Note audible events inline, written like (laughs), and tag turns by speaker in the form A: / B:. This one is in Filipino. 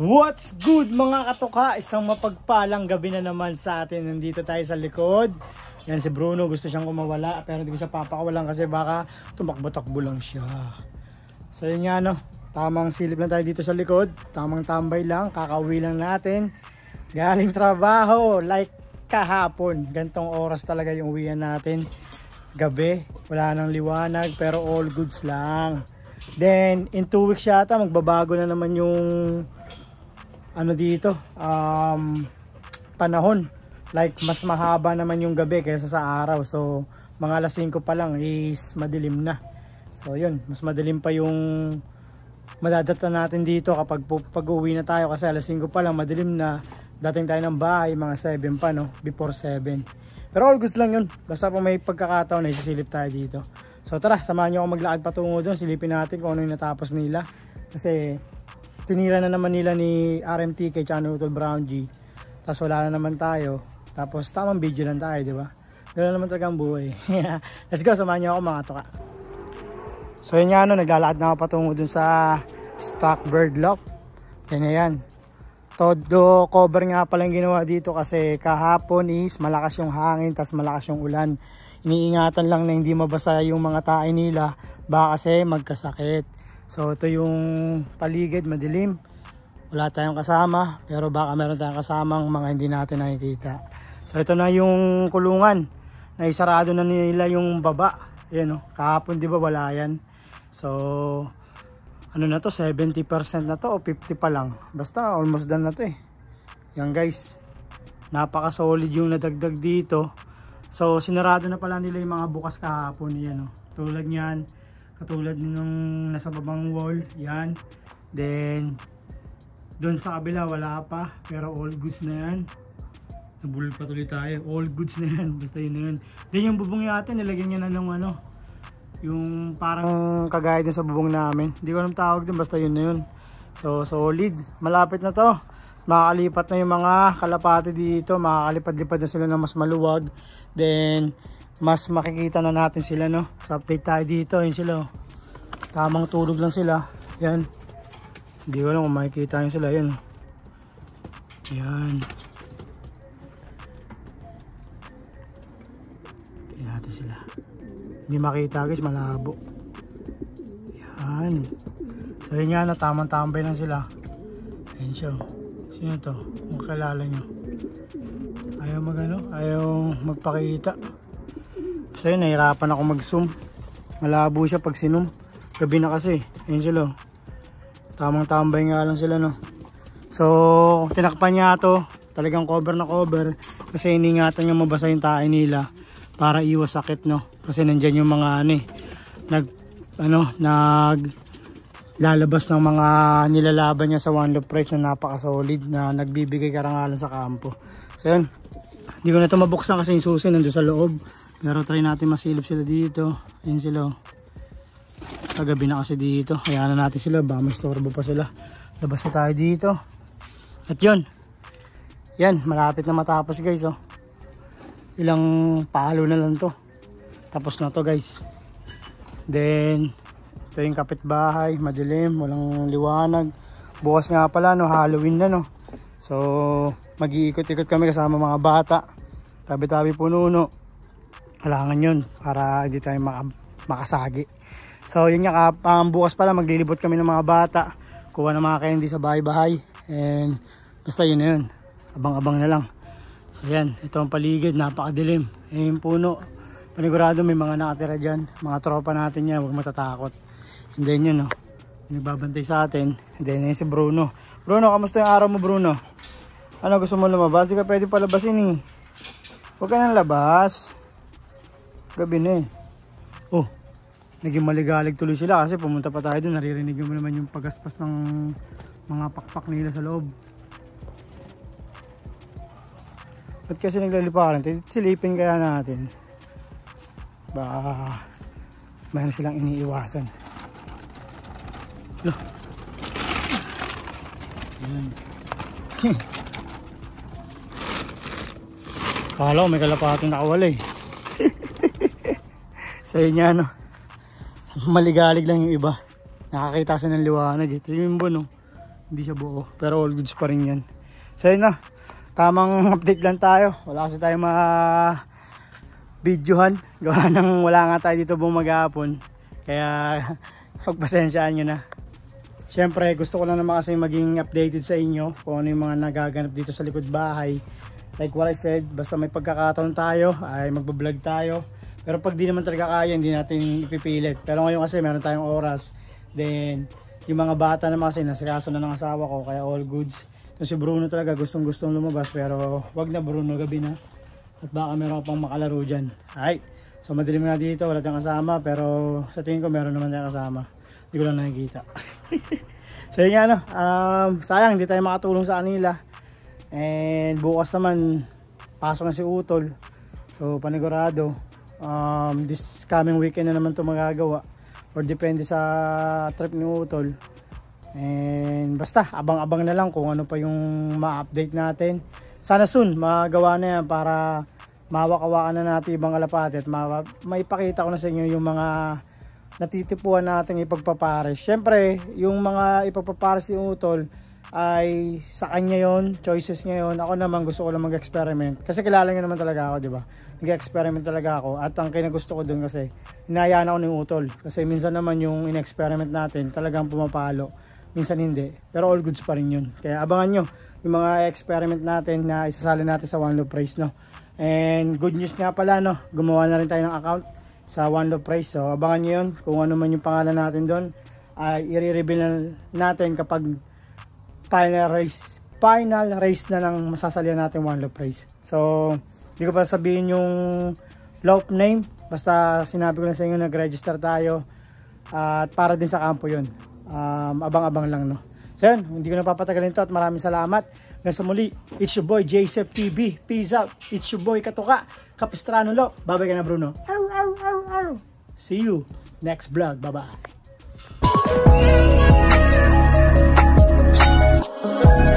A: What's good mga katoka? Isang mapagpalang gabi na naman sa atin. Nandito tayo sa likod. Yan si Bruno, gusto siyang kumawala pero hindi ko siya papakawalan kasi baka tumakbo-takbo lang siya. So yun nga no, tamang silip lang tayo dito sa likod. Tamang tambay lang, kakauwi lang natin. Galing trabaho, like kahapon. Gantong oras talaga yung uwian natin. Gabi, wala nang liwanag pero all goods lang. Then, in 2 weeks yata, magbabago na naman yung ano dito, um, panahon. Like, mas mahaba naman yung gabi kaysa sa araw. So, mga alas 5 pa lang is madilim na. So, yun, mas madilim pa yung madadata natin dito kapag pag uwi na tayo. Kasi alas 5 pa lang madilim na. Dating tayo ng bahay mga 7 pa no? Before 7 pero all goods lang yun. Basta po may pagkakataon na isisilip tayo dito. So tara samahan nyo ako maglakad patungo doon. Silipin natin kung ano yung natapos nila. Kasi tinira na naman nila ni RMTK tsaka ni Utol Brown G tapos wala na naman tayo tapos tamang video lang tayo di ba ganoon naman talaga ang buhay (laughs) let's go samahan nyo ako mga toka So yun nga ano, naglalakad na ako patungo dun sa Stockbird Lock. Yan yan. Todo cover nga palang ginawa dito kasi kahapon is malakas yung hangin tas malakas yung ulan. Iniingatan lang na hindi mabasa yung mga tae nila baka kasi magkasakit. So ito yung paligid madilim. Wala tayong kasama pero baka meron tayong kasamang mga hindi natin nakikita. So ito na yung kulungan. Naisarado na nila yung baba. Yan o, kahapon di ba wala yan. So, ano na to, 70% na to o 50 pa lang. Basta almost done na to eh. Yan guys, napaka solid yung nadagdag dito. So, sinarado na pala nila yung mga bukas kahapon. Yan o, tulad niyan, katulad nung nasa babang wall, yan. Then, doon sa kabila wala pa, pero all goods na yan. Nabulol pa tuloy tayo, all goods na yan, basta yun na yun. Then yung bubong natin, nilagyan niya na ng ano, yung parang kagaya din sa bubong namin. Hindi ko alam tawag din basta yun na yun. So solid. Malapit na to. Makakalipat na yung mga kalapati dito. Makakalipad-lipad na sila na mas maluwag. Then mas makikita na natin sila no? Update tayo dito. Yun sila oh. tamang tulog lang sila. Yan. Hindi ko alam kung makikita yun sila. Yan. Yan. Tingnan natin sila. Hindi makita guys. Malabo. Yan. So yun nga na tamang tambay lang sila. Ayun siya sino to? Kung kalala nyo. Ayaw mag ano? Ayaw magpakita so yun nahirapan ako mag zoom malabo siya pag sinum. Gabi na kasi ayun sila tamang tambay nga lang sila no? So tinakpan niya to. Talagang cover na cover. Kasi iningatan niya mabasa yung tae nila para iwas sakit no? Kasi nandiyan yung mga ano eh nag ano nag lalabas ng mga nilalaban niya sa one love price na napaka solid na nagbibigay karangalan sa kampo. So yun. Hindi ko na ito mabuksan kasi yung susi nandun sa loob pero try natin masilip sila dito. Yun sila oh. kagabi na kasi dito. Kaya na natin sila. Ba may storbo pa sila. Labas na tayo dito. At yun. Yan malapit na matapos guys oh. Ilang palo na lang to. Tapos na to guys. Then ito yung kapitbahay madilim walang liwanag. Bukas nga pala no Halloween na no. So mag-iikot-ikot kami kasama mga bata. Tabi-tabi puno no kailangan yun para hindi tayo maka makasagi so yun nga um, bukas pala maglilibot kami ng mga bata kuha ng mga candy sa bahay-bahay and basta yun na yun abang-abang na lang So yan, ito ang paligid, napakadilim. Eh yung puno, panigurado may mga nakatira dyan. Mga tropa natin yan, huwag matatakot. And then yun, no, nagbabantay sa atin. And then yun si Bruno. Bruno, kamusta yung araw mo Bruno? Ano gusto mo lumabas? Di ka pwede palabasin eh. Huwag ka nang labas. Gabi na eh. Oh, naging maligalig tuloy sila kasi pumunta pa tayo doon. Naririnig mo naman yung pagaspas ng mga pakpak nila sa loob. Ba't kasi naglaliparan? Silipin kaya natin. Baka mayroon silang iniiwasan. Loh. Yan. Kala ko may kalapating nakawala eh. Sa inyo ano. Maligalig lang yung iba. Nakakita sa ng liwanag. Ito yung buno. Hindi siya buo. Pero all goods pa rin yan. So yun na. Tamang update lang tayo. Wala kasi tayo mga videohan. (laughs) Gawa nang wala nga tayo dito buong maghapon. Kaya (laughs) pagpasensyaan nyo na. Siyempre gusto ko lang naman kasi maging updated sa inyo kung ano yung mga nagaganap dito sa likod bahay. Like what I said, basta may pagkakataon tayo ay magbablog tayo. Pero pag di naman talaga kaya, hindi natin ipipilit. Pero ngayon kasi meron tayong oras. Then, yung mga bata naman kasi nasikaso na ng asawa ko, kaya all goods. So si Bruno talaga gustong gustong lumabas pero wag na Bruno gabi na. At baka meron pang makalaro dyan. Alright. So madilim nga dito, wala tayong kasama pero sa tingin ko meron naman tayong kasama. Hindi ko lang nakikita. (laughs) so yun nga no, um, sayang hindi tayo makatulong sa kanila. And bukas naman, pasok na si Utol. So panigurado, um, this coming weekend na naman ito magagawa. Or depende sa trip ni Utol. And basta, abang-abang na lang kung ano pa yung ma-update natin. Sana soon, magawa na yan para mawakawakan na natin ibang alapate at ma maipakita ko na sa inyo yung mga natitipuan natin ipagpapares. Siyempre, yung mga ipagpapares ni Utol ay sa kanya yon choices niya yon Ako naman gusto ko lang mag-experiment. Kasi kilala niya naman talaga ako, di ba? Nag-experiment talaga ako. At ang kinagusto ko dun kasi, hinayaan ako ni Utol. Kasi minsan naman yung in-experiment natin, talagang pumapalo minsan hindi. Pero all goods pa rin yun. Kaya abangan nyo yung mga experiment natin na isasali natin sa One Love Prize, no? And good news nga pala, no? Gumawa na rin tayo ng account sa One Love Prize. So, abangan nyo yun. Kung ano man yung pangalan natin doon, ay i-reveal natin kapag final race final race na lang masasalihan natin One Love Prize. So, hindi ko pa sabihin yung love name. Basta sinabi ko na sa inyo nag-register tayo. At para din sa kampo yun um, abang-abang lang no. So yun, hindi ko na papatagalin to at maraming salamat. Hanggang sa muli, it's your boy JSF TV. Peace out. It's your boy Katuka. Kapistrano lo. Babay ka na Bruno. Arr, arr, arr, arr. See you next vlog. Bye-bye. Oh.